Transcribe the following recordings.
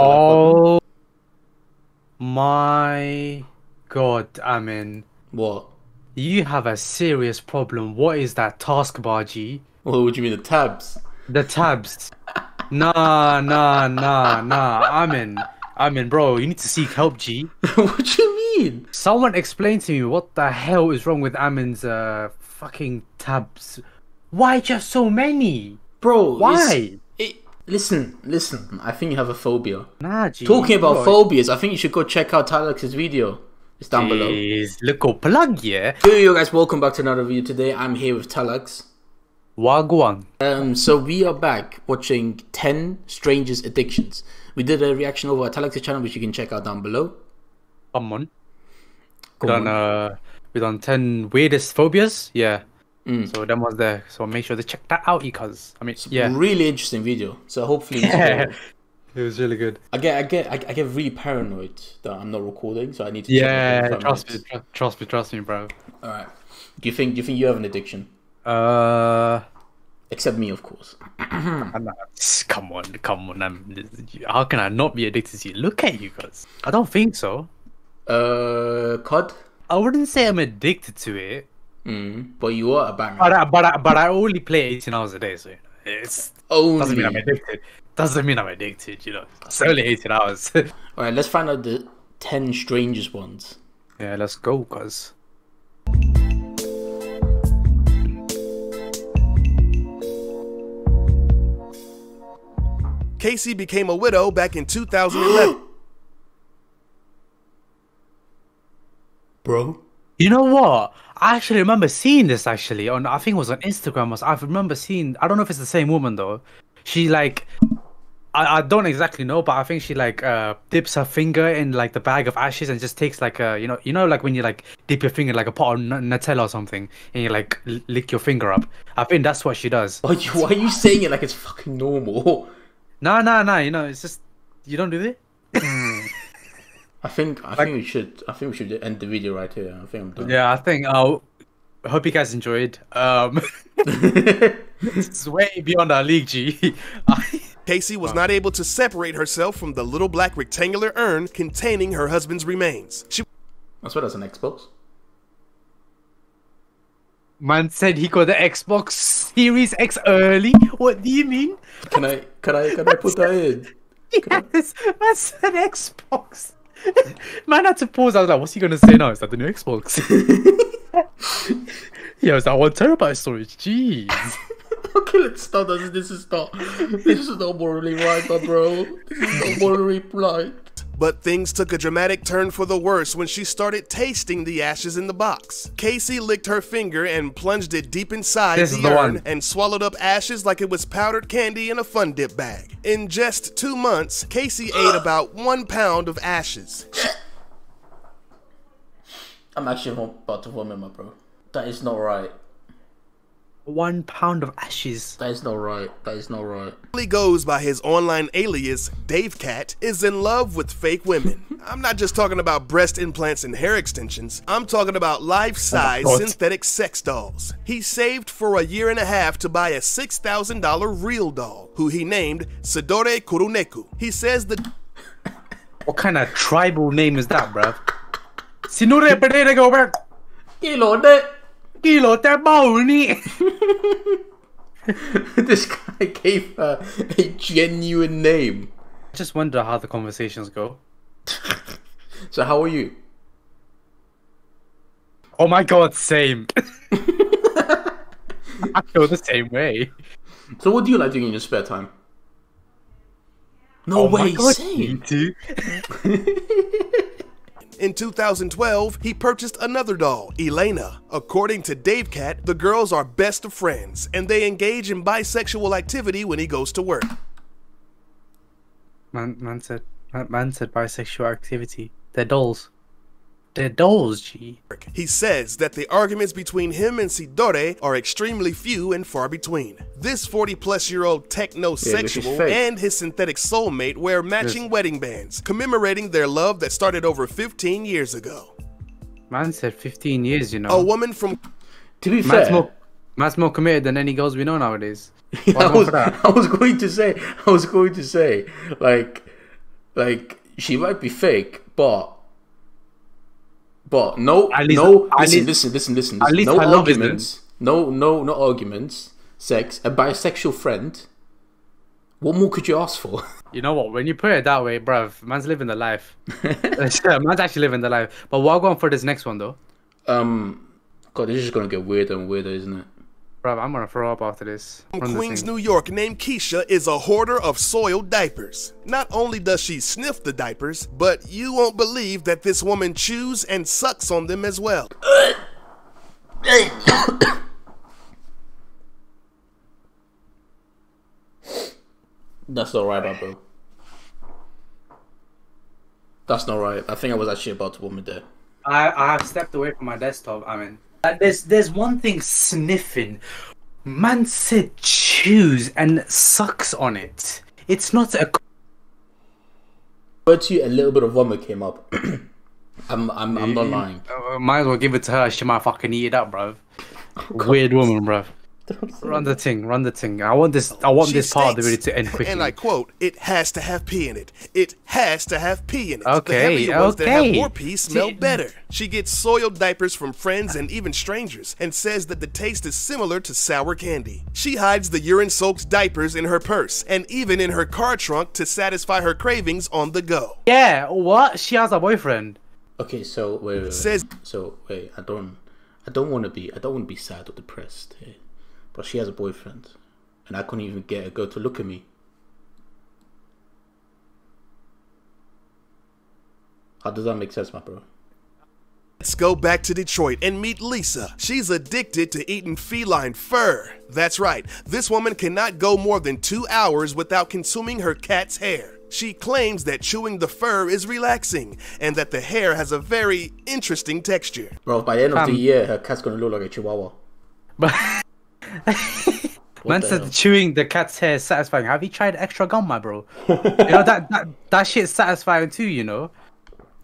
like. Oh my god, Amin. What? You have a serious problem. What is that taskbar, G? What would you mean the tabs? The tabs. nah, nah, nah, nah. Amin. Amin, bro, you need to seek help, G. what do you mean? Someone explain to me what the hell is wrong with Amin's uh fucking tabs. Why just so many? Bro, Why? Listen, listen. I think you have a phobia. Nah, G. Talking about bro. phobias, I think you should go check out Telaks's video. It's down below. Jeez, little plug, yeah. Yo, yo guys, welcome back to another video. Today I'm here with Telaks. Wagwan. Um, so we are back watching 10 Strangers Addictions. We did a reaction over at Telaks's channel, which you can check out down below. Come on. We Come done uh we done ten weirdest phobias. Yeah. Mm. So them was there. So make sure to check that out, cuz. I mean, it's yeah. Really interesting video. So hopefully, Yeah. It was really good. I get, I get, I, I get really paranoid that I'm not recording, so I need to. Yeah, trust me, minutes. tr- trust me, trust me, bro. All right. Do you think? Do you think you have an addiction? Uh, Except me, of course. Not, come on, come on. I'm, how can I not be addicted to you? Look at you guys. I don't think so. Uh, COD. I wouldn't say I'm addicted to it, Mm, but you are a banger. but I, but I, but I only play 18 hours a day, so it's only. doesn't mean I'm addicted. Doesn't mean I'm addicted, you know. It's only 18 hours. All right, let's find out the ten strangest ones. yeah, let's go, cuz. Casey became a widow back in 2011. Bro. You know what? I actually remember seeing this actually on I think it was on Instagram. or so- I remember seeing I don't know if it's the same woman though. She like I, I don't exactly know, but I think she like uh dips her finger in like the bag of ashes and just takes like a you know you know like when you like dip your finger in, like a pot of N- Nutella or something and you like l- lick your finger up. I think that's what she does. Why, you- why are you saying it like it's fucking normal? No, no, no. You know, it's just you don't do it. I think I think we should I think we should end the video right here. I think I'm done. Yeah, I think I hope you guys enjoyed. Um, it's way beyond our league, G. Casey was not able to separate herself from the little black rectangular urn containing her husband's remains. She I swear that's an Xbox. Man said he got the Xbox Series X early. What do you mean? Can I can I can I put that in? Yes, man said Xbox. Man had to pause. I was like, "What's he gonna say now? Is that the new Xbox?" yeah, it's that one terabyte storage. Jeez. Okay, let's stop. This, this is not this is not morally right, bro. This is not morally right. But things took a dramatic turn for the worse when she started tasting the ashes in the box. Casey licked her finger and plunged it deep inside This the, the urn one. and swallowed up ashes like it was powdered candy in a fun dip bag. In just two months, Casey ate about one pound of ashes. I'm actually about to vomit, my bro. That is not right. One pound of ashes. That is not right. That is not right. He goes by his online alias, Dave Cat, is in love with fake women. I'm not just talking about breast implants and hair extensions. I'm talking about life-size God. synthetic sex dolls. He saved for a year and a half to buy a $6,000 real doll, who he named Sidore Kuroneko. He says the What kind of tribal name is that, bruv? Sinure pedere go back. Kilo de. Kilo. This guy gave her a genuine name. I just wonder how the conversations go. So how are you? Oh my god, same. I feel the same way. So what do you like doing in your spare time? No Oh my way, god, same. In 2012, he purchased another doll, Elena. According to Dave Cat, the girls are best of friends, and they engage in bisexual activity when he goes to work. Man, man said, man, man said bisexual activity. They're dolls. They're dolls, G. He says that the arguments between him and Sidore are extremely few and far between. This 40 plus year old technosexual fake. and his synthetic soulmate wear matching wedding bands, commemorating their love that started over 15 years ago. Man said 15 years, you know. A woman from To be man's fair, more, man's more committed than any girls we know nowadays. I was. I was going to say, I was going to say, like, Like she might be fake, but but no, At least- no. at Listen, least- listen, listen, listen, at least No her love is arguments. No, no, no arguments. Sex. A bisexual friend. What more could you ask for? You know what? When you put it that way, bruv, man's living the life. Yeah, man's actually living the life. But we're going for this next one though. um, God, this is just gonna get weirder and weirder, isn't it? Bruv, I'm gonna throw up after this. from Queens. New York, named Keisha, is a hoarder of soiled diapers. Not only does she sniff the diapers, but you won't believe that this woman chews and sucks on them as well. That's not right, bro. That's not right. I think I was actually about to vomit there. I I have stepped away from my desktop. I mean, There's there's one thing sniffing. Man said chews and sucks on it. It's not a. But you, a little bit of vomit came up. I'm, I'm, I'm not lying. Uh, might as well give it to her. She might fucking eat it up, bro. Weird woman, bruv. Run the thing, run the thing. I want this. I want She this part of the states, video to end quickly. And I quote, it has to have pee in it. It has to have pee in it. Okay, the Okay, heavier ones that have more pee smell better. She gets soiled diapers from friends and even strangers and says that the taste is similar to sour candy. She hides the urine soaked diapers in her purse and even in her car trunk to satisfy her cravings on the go. yeah, what? She has a boyfriend. Okay, so wait, wait, wait. Says- so wait. I don't, I don't want to be, I don't want to be sad or depressed. Here. But she has a boyfriend, and I couldn't even get a girl to look at me. How does that make sense, my bro? Let's go back to Detroit and meet Lisa. She's addicted to eating feline fur. That's right, this woman cannot go more than two hours without consuming her cat's hair. She claims that chewing the fur is relaxing and that the hair has a very interesting texture. Bro, by the end of Um, the year, her cat's gonna look like a chihuahua. But man said hell? chewing the cat's hair is satisfying. Have you tried extra gum, my bro? you know that, that that shit's satisfying too. You know.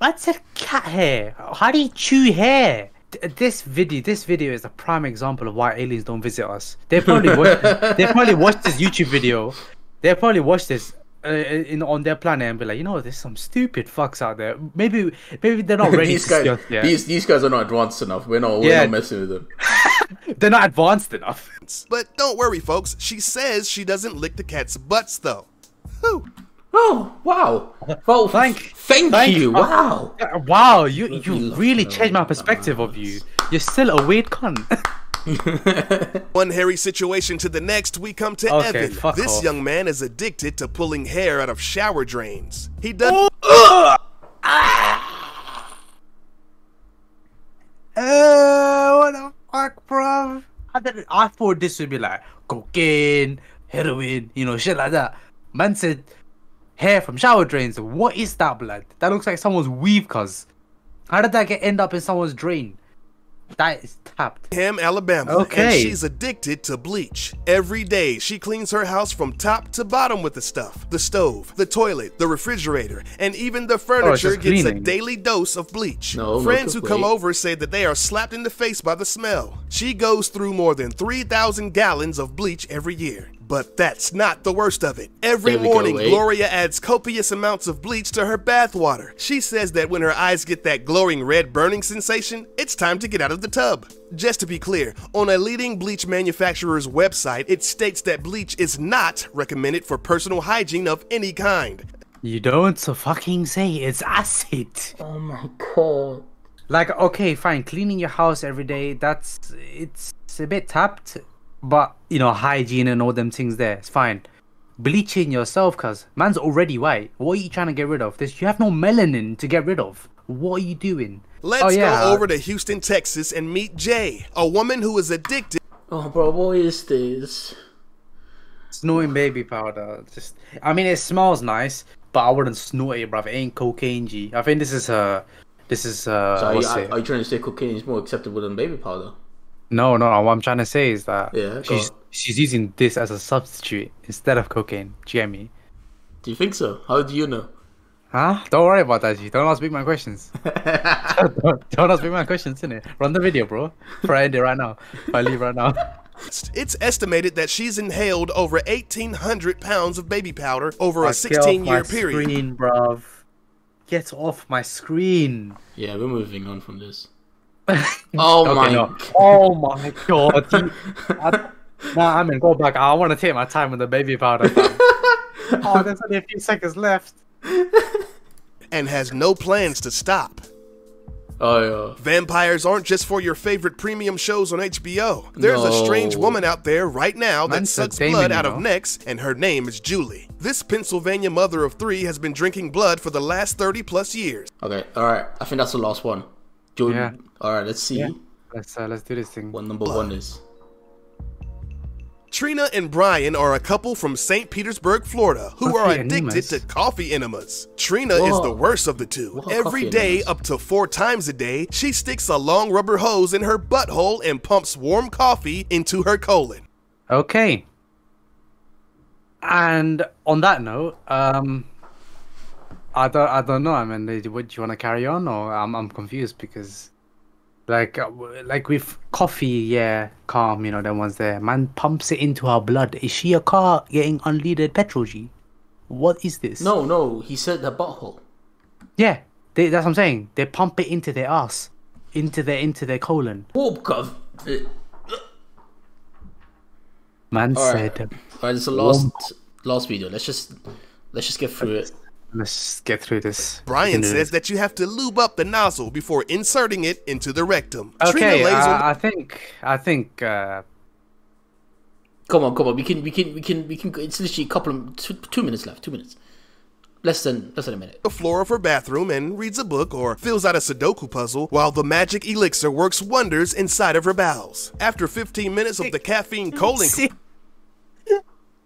Man said cat hair. How do you chew hair? This video, this video is a prime example of why aliens don't visit us. They probably watched, they probably watched this YouTube video. They probably watched this uh, in on their planet and be like, you know, there's some stupid fucks out there. Maybe, maybe they're not ready these to guys, these these guys are not advanced enough. We're not, we're not messing with them. They're not advanced enough. But don't worry, folks, she says she doesn't lick the cat's butts though. Whew. Oh wow! Well, Thank- thank, thank- you. Wow. Wow, you you you really to changed my perspective of you. You're still a weird cunt. One hairy situation to the next, we come to Okay, Evan. This off. young man is addicted to pulling hair out of shower drains. He does. Uh, what the fuck, I thought this would be like cocaine, heroin, you know, shit like that. Man said hair from shower drains. What is that, blood? That looks like someone's weave, cuz. How did that get end up in someone's drain? That is tapped. Ham, Alabama. And Okay. she's addicted to bleach. Every day, she cleans her house from top to bottom with the stuff the stove, the toilet, the refrigerator, and even the furniture just gets a daily dose of bleach. No, no, Friends who come over say that they are slapped in the face by the smell. She goes through more than 3,000 gallons of bleach every year. But that's not the worst of it. Every There we go, morning. Eh? Gloria adds copious amounts of bleach to her bathwater. She says that when her eyes get that glowing red burning sensation, it's time to get out of the tub. Just to be clear, on a leading bleach manufacturer's website, it states that bleach is not recommended for personal hygiene of any kind. You don't so fucking say it's acid. Oh my god. Like, okay, fine, cleaning your house every day, that's it's, it's a bit tapped, but you know, hygiene and all them things there, it's fine. Bleaching yourself, cuz man's already white. What are you trying to get rid of? This you have no melanin to get rid of. What are you doing? Let's Oh, yeah. go over to Houston, Texas and meet Jay, a woman who is addicted Oh, bro, what is this? Snorting baby powder. Just I mean it smells nice, but I wouldn't snort it, bruv. It ain't cocaine G. I think this is uh this is uh So are, you, are, are you trying to say cocaine is more acceptable than baby powder? No, no, no. What I'm trying to say is that Yeah, she's on. she's using this as a substitute instead of cocaine. Do you get me? Do you think so? How do you know? Huh? Don't worry about that, G. Don't ask me my questions. don't, don't ask me my questions, innit? Run the video, bro. Before I end it right now. I leave right now. It's estimated that she's inhaled over 1,800 pounds of baby powder over Bro, a get 16 off year my period. Screen, bruv. Get off my screen. Yeah, we're moving on from this. Oh Okay, my. no. Oh my god. You- I'm gonna go back. I want to take my time with the baby powder. oh, there's only a few seconds left. and has no plans to stop. Oh yeah. Vampires aren't just for your favorite premium shows on HBO. There's a strange woman out there right now that Man said sucks blood you out of necks, and her name is Julie. This Pennsylvania mother of three has been drinking blood for the last 30 plus years. Okay. All right. I think that's the last one. Do Yeah. All right. Let's see Yeah. Let's uh, let's do this thing. what number one is. Trina and Brian are a couple from St. Petersburg, Florida, who are addicted enemas? to coffee enemas. Trina is the worst of the two. What are Every coffee day, enemas? up to four times a day, she sticks a long rubber hose in her butthole and pumps warm coffee into her colon. Okay. And on that note, um, I don't, I don't know. I mean, what do you want to carry on, or I'm, I'm confused because, like, uh, like with coffee, yeah, calm, you know, the ones there. Man pumps it into her blood. Is she a car getting unleaded petrol? G? What is this? No, no. He said the butthole. Yeah, they, that's what I'm saying. They pump it into their ass, into their into their colon. Oh god. Uh, Man All right. said, All right. It's the last last video. Let's just let's just get through it. "Let's get through this." Brian says this. that you have to lube up the nozzle before inserting it into the rectum. Okay, uh, I think I think uh, Come on, come on. We can, we can, we can, we can. It's literally a couple of two, two minutes left. Two minutes. Less than less than a minute. the floor of her bathroom and reads a book or fills out a Sudoku puzzle while the magic elixir works wonders inside of her bowels. After 15 minutes of the caffeine colon See-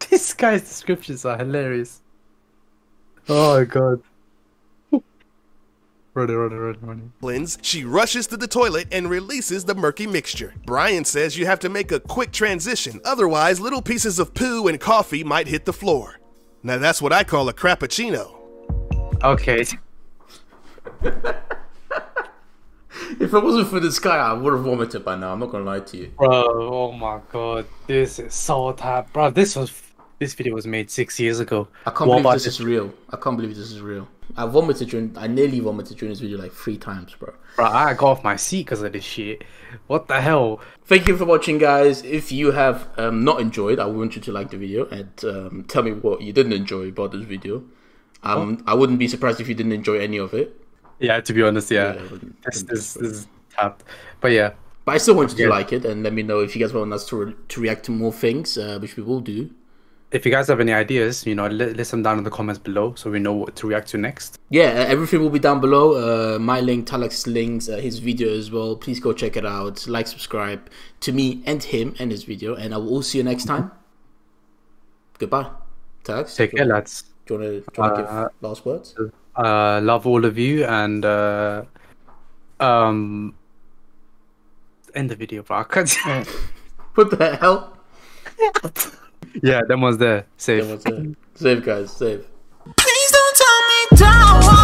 this guy's descriptions are hilarious. Oh my god. Running, running, running, running. cleanse, she rushes to the toilet and releases the murky mixture. Brian says you have to make a quick transition, otherwise, little pieces of poo and coffee might hit the floor. Now, that's what I call a crappuccino. Okay. If it wasn't for this guy, I would have vomited by now. I'm not gonna lie to you. Bro, oh my god. This is so tap. Bro, this was this video was made six years ago. I can't What believe this is real. I can't believe this is real. I vomited during. I nearly vomited during this video like three times, bro. Bro, I got off my seat because of this shit. What the hell? Thank you for watching, guys. If you have um, not enjoyed, I want you to like the video and um, tell me what you didn't enjoy about this video. Um, I wouldn't be surprised if you didn't enjoy any of it. Yeah, to be honest, yeah. Yeah, this, this, this is tapped. But yeah. But I still want you to Yeah. like it and let me know if you guys want us to, re- to react to more things, uh, which we will do. If you guys have any ideas, you know, li- list them down in the comments below so we know what to react to next. Yeah, uh, everything will be down below. Uh, my link, Telaks' links, uh, his video as well. Please go check it out. Like, subscribe to me and him and his video. And I will all see you next time. Goodbye. Telaks, Take care, lads. do you want to Uh, give last words? Uh, love all of you and uh, um, end the video, bro. I can't- What the hell? yeah, that was there. Safe. That. Safe, guys. Safe. Please don't tell me down.